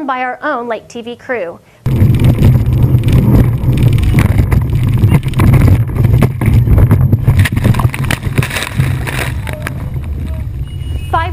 filmed by our own Lake TV crew. Fiverr